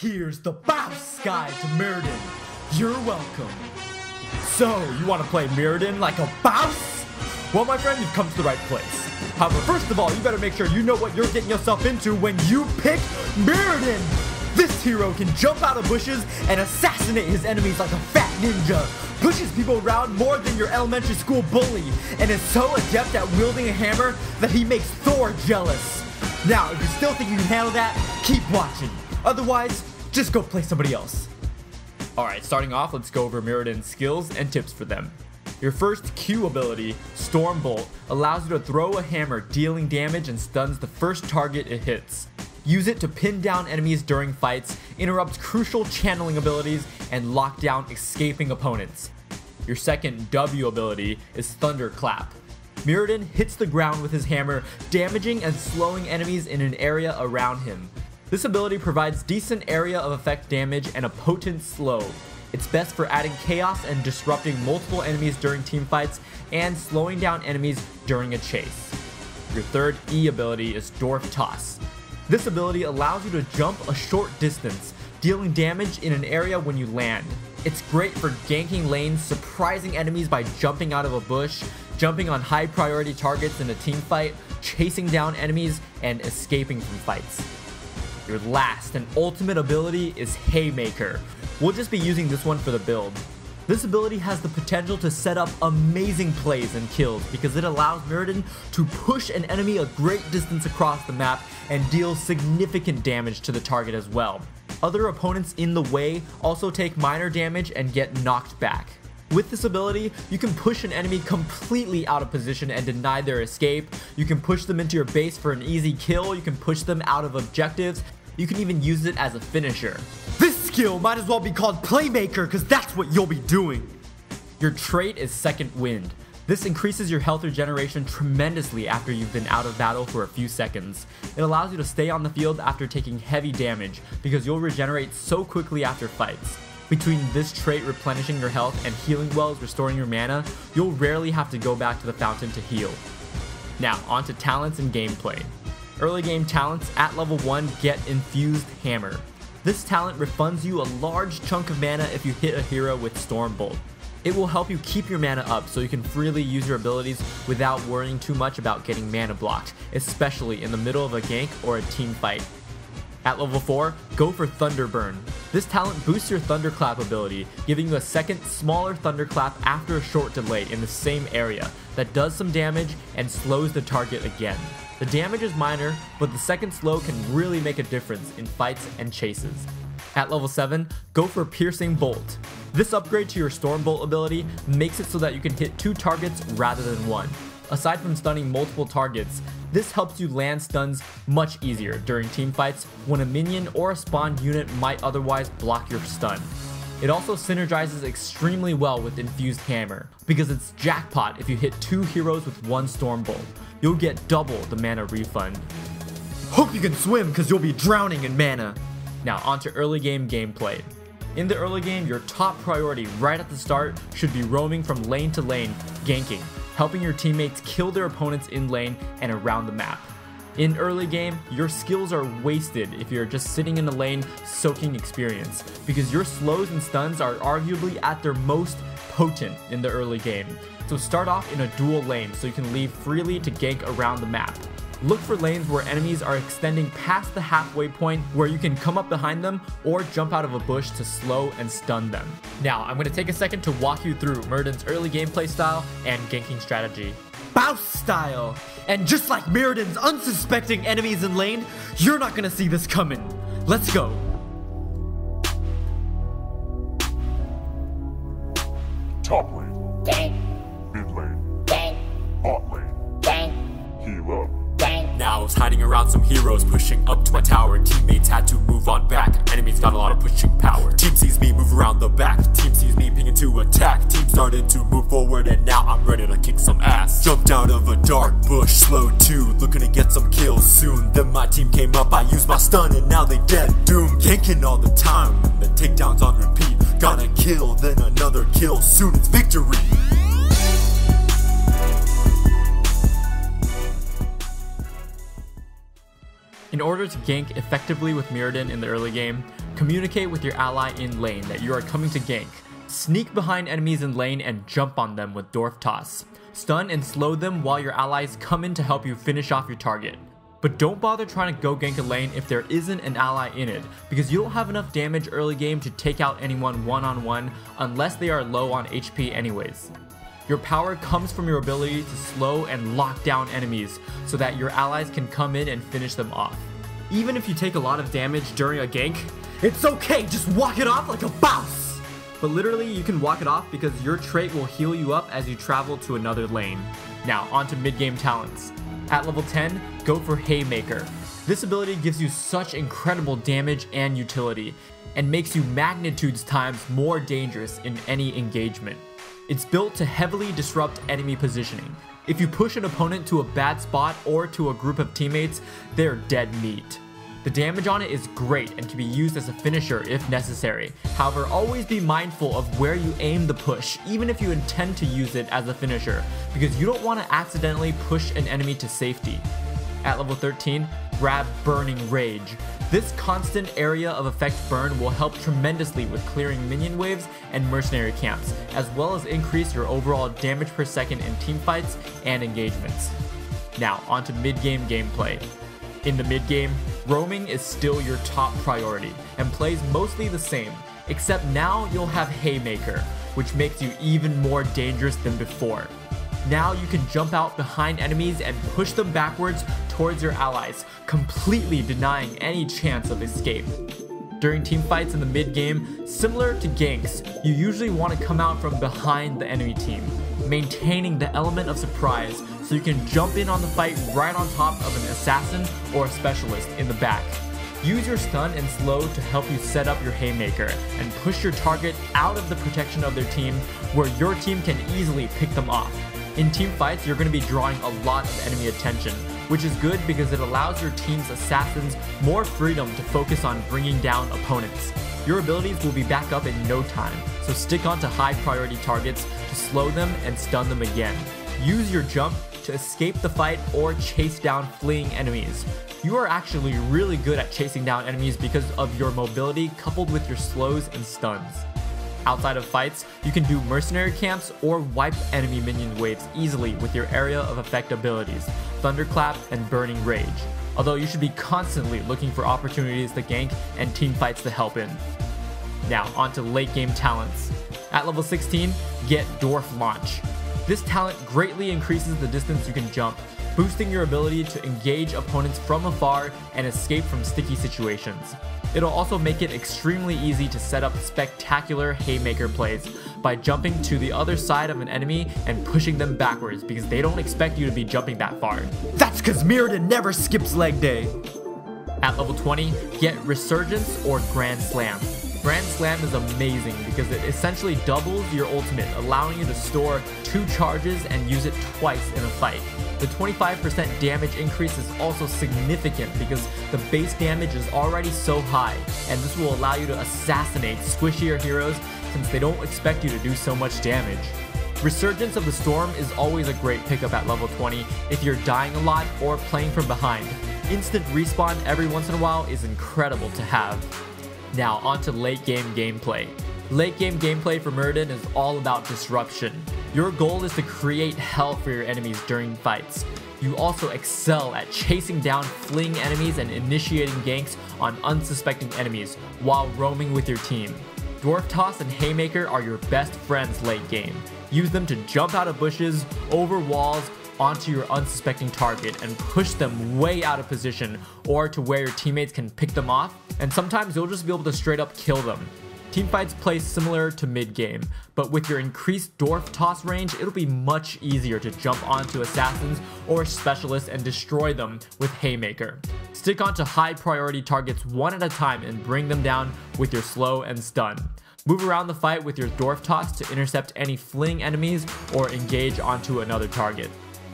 here's the BOSS Guide to Muradin. You're welcome. So, you want to play Muradin like a BOSS? Well, my friend, you've come to the right place. However, first of all, you better make sure you know what you're getting yourself into when you pick Muradin. This hero can jump out of bushes and assassinate his enemies like a fat ninja, pushes people around more than your elementary school bully, and is so adept at wielding a hammer that he makes Thor jealous. Now, if you still think you can handle that, keep watching. Otherwise, just go play somebody else. Alright, starting off, let's go over Muradin's skills and tips for them. Your first Q ability, Storm Bolt, allows you to throw a hammer dealing damage and stuns the first target it hits. Use it to pin down enemies during fights, interrupt crucial channeling abilities, and lock down escaping opponents. Your second W ability is Thunderclap. Mirrodin hits the ground with his hammer, damaging and slowing enemies in an area around him. This ability provides decent area of effect damage and a potent slow. It's best for adding chaos and disrupting multiple enemies during team fights and slowing down enemies during a chase. Your third E ability is Dwarf Toss. This ability allows you to jump a short distance, dealing damage in an area when you land. It's great for ganking lanes, surprising enemies by jumping out of a bush, jumping on high priority targets in a team fight, chasing down enemies, and escaping from fights. Your last and ultimate ability is Haymaker. We'll just be using this one for the build. This ability has the potential to set up amazing plays and kills because it allows Muradin to push an enemy a great distance across the map and deal significant damage to the target as well. Other opponents in the way also take minor damage and get knocked back. With this ability, you can push an enemy completely out of position and deny their escape. You can push them into your base for an easy kill. You can push them out of objectives. You can even use it as a finisher. This skill might as well be called Playmaker because that's what you'll be doing. Your trait is Second Wind. This increases your health regeneration tremendously after you've been out of battle for a few seconds. It allows you to stay on the field after taking heavy damage because you'll regenerate so quickly after fights. Between this trait replenishing your health and healing wells restoring your mana, you'll rarely have to go back to the fountain to heal. Now, on to talents and gameplay. Early game talents at level 1 get Infused Hammer. This talent refunds you a large chunk of mana if you hit a hero with Storm Bolt. It will help you keep your mana up so you can freely use your abilities without worrying too much about getting mana blocked, especially in the middle of a gank or a team fight. At level 4, go for Thunderburn. This talent boosts your Thunderclap ability, giving you a second, smaller Thunderclap after a short delay in the same area that does some damage and slows the target again. The damage is minor, but the second slow can really make a difference in fights and chases. At level 7, go for Piercing Bolt. This upgrade to your Storm Bolt ability makes it so that you can hit two targets rather than one. Aside from stunning multiple targets, this helps you land stuns much easier during team fights when a minion or a spawned unit might otherwise block your stun. It also synergizes extremely well with Infused Hammer, because it's jackpot if you hit two heroes with one Storm Bolt. You'll get double the mana refund. Hope you can swim because you'll be drowning in mana. Now onto early game gameplay. In the early game, your top priority right at the start should be roaming from lane to lane, ganking, helping your teammates kill their opponents in lane and around the map. In early game, your skills are wasted if you're just sitting in a lane soaking experience, because your slows and stuns are arguably at their most potent in the early game. So start off in a dual lane so you can leave freely to gank around the map. Look for lanes where enemies are extending past the halfway point where you can come up behind them or jump out of a bush to slow and stun them. Now, I'm going to take a second to walk you through Muradin's early gameplay style and ganking strategy. BOSS style! And just like Muradin's unsuspecting enemies in lane, you're not going to see this coming. Let's go! Some heroes pushing up to my tower. Teammates had to move on back. Enemies got a lot of pushing power. Team sees me move around the back. Team sees me pinging to attack. Team started to move forward and now I'm ready to kick some ass. Jumped out of a dark bush, slow too, looking to get some kills soon. Then my team came up, I used my stun and now they dead. Doom, ganking all the time. The takedowns on repeat. Got a kill, then another kill. Soon it's victory. In order to gank effectively with Muradin in the early game, Communicate with your ally in lane that you are coming to gank. Sneak behind enemies in lane and jump on them with Dwarf Toss. Stun and slow them while your allies come in to help you finish off your target. But don't bother trying to go gank a lane if there isn't an ally in it, because you don't have enough damage early game to take out anyone one on one unless they are low on HP anyways. Your power comes from your ability to slow and lock down enemies so that your allies can come in and finish them off. Even if you take a lot of damage during a gank, it's okay, just walk it off like a boss! But literally, you can walk it off because your trait will heal you up as you travel to another lane. Now, onto mid-game talents. At level 10, go for Haymaker. This ability gives you such incredible damage and utility, and makes you magnitudes times more dangerous in any engagement. It's built to heavily disrupt enemy positioning. If you push an opponent to a bad spot or to a group of teammates, they're dead meat. The damage on it is great and can be used as a finisher if necessary. However, always be mindful of where you aim the push, even if you intend to use it as a finisher, because you don't want to accidentally push an enemy to safety. At level 13, grab Burning Rage. This constant area of effect burn will help tremendously with clearing minion waves and mercenary camps, as well as increase your overall damage per second in teamfights and engagements. Now, onto mid-game gameplay. In the mid game, roaming is still your top priority and plays mostly the same, except now you'll have Haymaker, which makes you even more dangerous than before. Now you can jump out behind enemies and push them backwards towards your allies, completely denying any chance of escape. During team fights in the mid game, similar to ganks, you usually want to come out from behind the enemy team, maintaining the element of surprise so you can jump in on the fight right on top of an assassin or a specialist in the back. Use your stun and slow to help you set up your haymaker and push your target out of the protection of their team where your team can easily pick them off. In team fights, you're going to be drawing a lot of enemy attention, which is good because it allows your team's assassins more freedom to focus on bringing down opponents. Your abilities will be back up in no time, so stick onto high priority targets to slow them and stun them again. Use your jump to escape the fight or chase down fleeing enemies. You are actually really good at chasing down enemies because of your mobility coupled with your slows and stuns. Outside of fights, you can do mercenary camps or wipe enemy minion waves easily with your area of effect abilities, Thunderclap and Burning Rage. Although you should be constantly looking for opportunities to gank and team fights to help in. Now, onto late game talents. At level 16, get Dwarf Launch. This talent greatly increases the distance you can jump, boosting your ability to engage opponents from afar and escape from sticky situations. It'll also make it extremely easy to set up spectacular haymaker plays by jumping to the other side of an enemy and pushing them backwards because they don't expect you to be jumping that far. That's cause Muradin never skips leg day. At level 20, get Resurgence or Grand Slam. Grand Slam is amazing because it essentially doubles your ultimate, allowing you to store two charges and use it twice in a fight. The 25% damage increase is also significant because the base damage is already so high, and this will allow you to assassinate squishier heroes since they don't expect you to do so much damage. Resurgence of the Storm is always a great pickup at level 20 if you're dying a lot or playing from behind. Instant respawn every once in a while is incredible to have. Now, on to late game gameplay. Late game gameplay for Muradin is all about disruption. Your goal is to create hell for your enemies during fights. You also excel at chasing down fleeing enemies and initiating ganks on unsuspecting enemies while roaming with your team. Dwarf Toss and Haymaker are your best friends late game. Use them to jump out of bushes, over walls, onto your unsuspecting target and push them way out of position or to where your teammates can pick them off, and sometimes you'll just be able to straight up kill them. Teamfights play similar to mid-game, but with your increased Dwarf toss range, it'll be much easier to jump onto assassins or specialists and destroy them with Haymaker. Stick onto high priority targets one at a time and bring them down with your slow and stun. Move around the fight with your Dwarf toss to intercept any fleeing enemies or engage onto another target.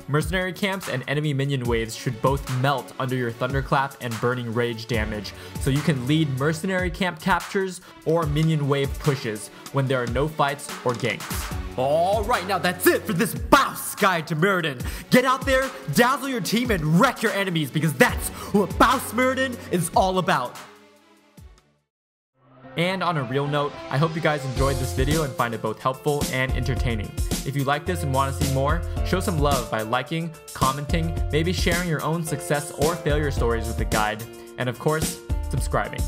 Mercenary camps and enemy minion waves should both melt under your Thunderclap and Burning Rage damage, so you can lead mercenary camp captures or minion wave pushes when there are no fights or ganks. Alright, now that's it for this BOSS Guide to Muradin. Get out there, dazzle your team, and wreck your enemies because that's what BOSS Muradin is all about. And on a real note, I hope you guys enjoyed this video and find it both helpful and entertaining. If you like this and want to see more, show some love by liking, commenting, maybe sharing your own success or failure stories with the guide, and of course, subscribing.